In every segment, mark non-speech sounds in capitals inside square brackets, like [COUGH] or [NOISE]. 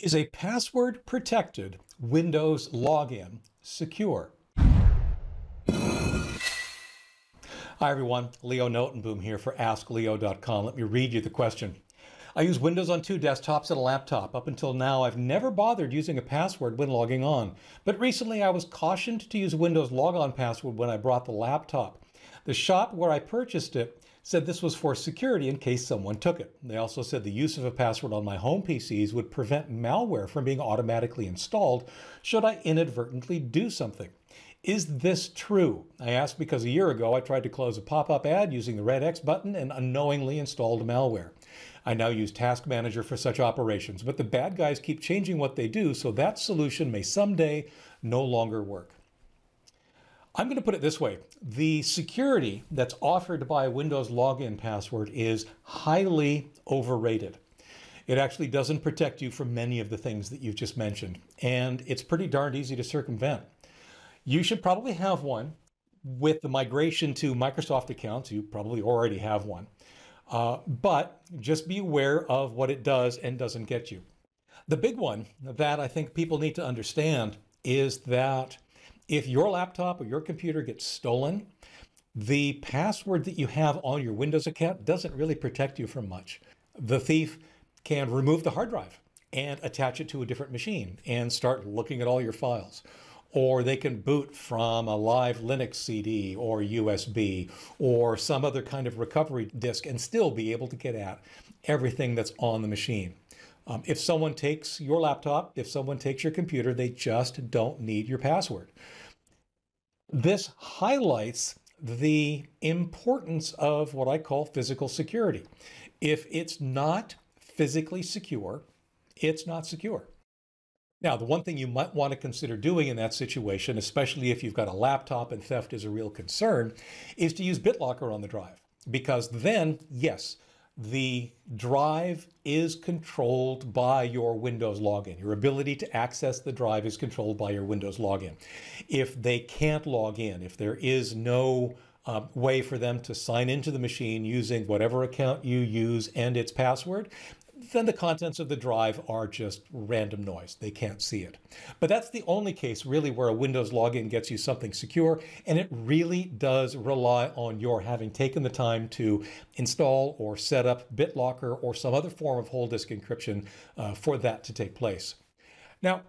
Is a password protected Windows login secure? Hi everyone, Leo Notenboom here for AskLeo.com. Let me read you the question. I use Windows on two desktops and a laptop. Up until now, I've never bothered using a password when logging on. But recently, I was cautioned to use Windows logon password when I brought the laptop. The shop where I purchased it said this was for security in case someone took it. They also said the use of a password on my home PCs would prevent malware from being automatically installed should I inadvertently do something. Is this true? I ask because a year ago I tried to close a pop up ad using the red X button and unknowingly installed malware. I now use Task Manager for such operations, but the bad guys keep changing what they do, so that solution may someday no longer work. I'm going to put it this way. The security that's offered by a Windows login password is highly overrated. It actually doesn't protect you from many of the things that you've just mentioned, and it's pretty darned easy to circumvent. You should probably have one with the migration to Microsoft accounts. You probably already have one. Uh, but just be aware of what it does and doesn't get you. The big one that I think people need to understand is that if your laptop or your computer gets stolen, the password that you have on your Windows account doesn't really protect you from much. The thief can remove the hard drive and attach it to a different machine and start looking at all your files. Or they can boot from a live Linux CD or USB or some other kind of recovery disk and still be able to get at everything that's on the machine. Um, if someone takes your laptop, if someone takes your computer, they just don't need your password. This highlights the importance of what I call physical security. If it's not physically secure, it's not secure. Now, the one thing you might want to consider doing in that situation, especially if you've got a laptop and theft is a real concern, is to use BitLocker on the drive. Because then, yes, the drive is controlled by your Windows login. Your ability to access the drive is controlled by your Windows login. If they can't log in, if there is no uh, way for them to sign into the machine using whatever account you use and its password, then the contents of the drive are just random noise. They can't see it. But that's the only case really where a Windows login gets you something secure. And it really does rely on your having taken the time to install or set up BitLocker or some other form of whole disk encryption uh, for that to take place. Now,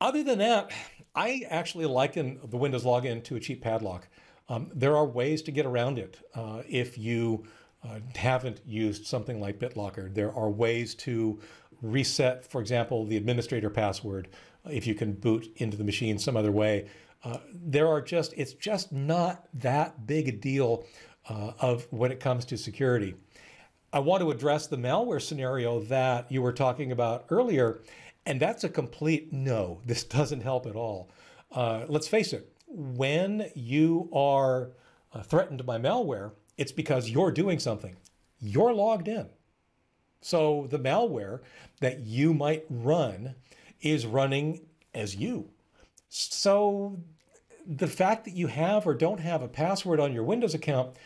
other than that, I actually liken the Windows login to a cheap padlock. Um, there are ways to get around it. Uh, if you uh, haven't used something like BitLocker, there are ways to reset, for example, the administrator password uh, if you can boot into the machine some other way. Uh, there are just, it's just not that big a deal uh, of when it comes to security. I want to address the malware scenario that you were talking about earlier, and that's a complete no. [LAUGHS] This doesn't help at all. Uh, let's face it, when you are uh, threatened by malware, it's because you're doing something. You're logged in. So the malware that you might run is running as you. So the fact that you have or don't have a password on your Windows account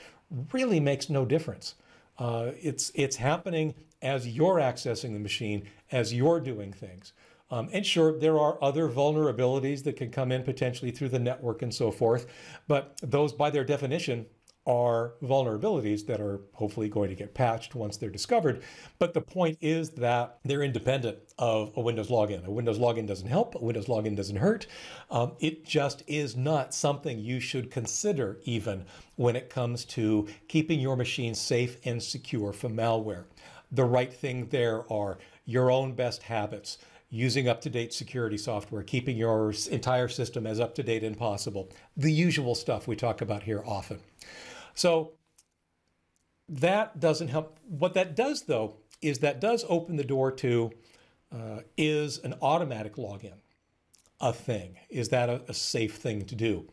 really makes no difference. Uh, it's it's happening as you're accessing the machine, as you're doing things. Um, and sure, there are other vulnerabilities that can come in potentially through the network and so forth, but those, by their definition, are vulnerabilities that are hopefully going to get patched once they're discovered. But the point is that they're independent of a Windows login. A Windows login doesn't help, a Windows login doesn't hurt. Um, it just is not something you should consider even when it comes to keeping your machine safe and secure from malware. The right thing there are your own best habits using up to date security software, keeping your entire system as up to date as possible. The usual stuff we talk about here often. So that doesn't help. What that does, though, is that does open the door to uh, is an automatic login a thing? Is that a, a safe thing to do?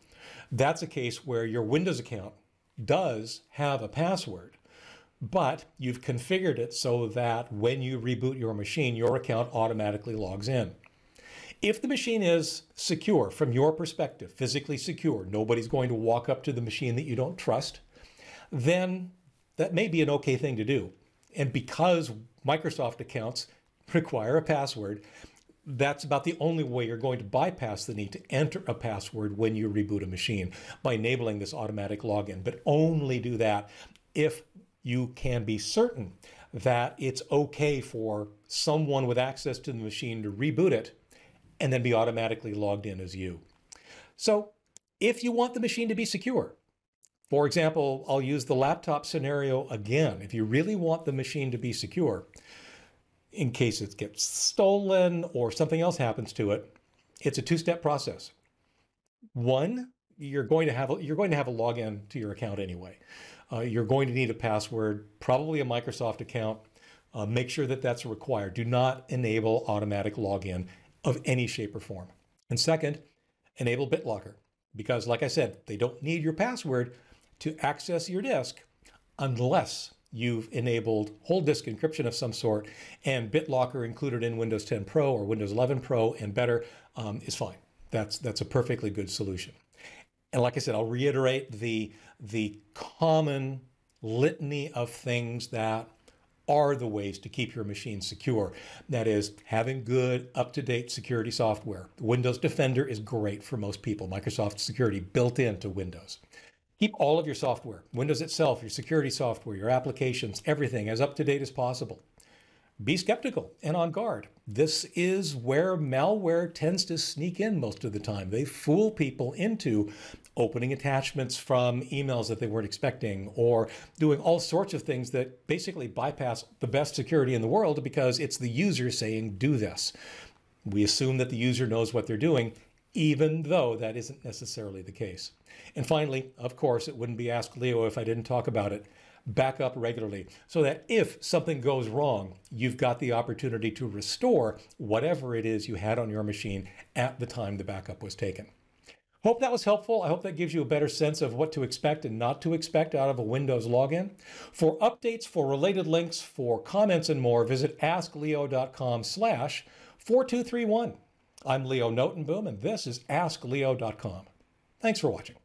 That's a case where your Windows account does have a password, but you've configured it so that when you reboot your machine, your account automatically logs in. If the machine is secure from your perspective, physically secure, nobody's going to walk up to the machine that you don't trust, then that may be an okay thing to do. And because Microsoft accounts require a password. That's about the only way you're going to bypass the need to enter a password when you reboot a machine by enabling this automatic login. But only do that if you can be certain that it's okay for someone with access to the machine to reboot it and then be automatically logged in as you. So if you want the machine to be secure, for example, I'll use the laptop scenario again. If you really want the machine to be secure, in case it gets stolen or something else happens to it, it's a two-step process. One, you're going to have a, you're going to have a login to your account anyway. Uh, you're going to need a password, probably a Microsoft account. Uh, make sure that that's required. Do not enable automatic login of any shape or form. And second, enable BitLocker because, like I said, they don't need your password to access your disk unless you've enabled whole disk encryption of some sort and BitLocker included in Windows 10 Pro or Windows 11 Pro and better um, is fine. That's, that's a perfectly good solution. And like I said, I'll reiterate the, the common litany of things that are the ways to keep your machine secure. That is, having good, up to date security software. Windows Defender is great for most people, Microsoft Security built into Windows. Keep all of your software, Windows itself, your security software, your applications, everything as up to date as possible. Be skeptical and on guard. This is where malware tends to sneak in most of the time. They fool people into opening attachments from emails that they weren't expecting or doing all sorts of things that basically bypass the best security in the world because it's the user saying, do this. We assume that the user knows what they're doing, even though that isn't necessarily the case. And finally, of course, it wouldn't be Ask Leo if I didn't talk about it. Back up regularly so that if something goes wrong, you've got the opportunity to restore whatever it is you had on your machine at the time the backup was taken. Hope that was helpful. I hope that gives you a better sense of what to expect and not to expect out of a Windows login. For updates, for related links, for comments and more, visit askleo.com slash 4231. I'm Leo Notenboom, and this is AskLeo.com. Thanks for watching.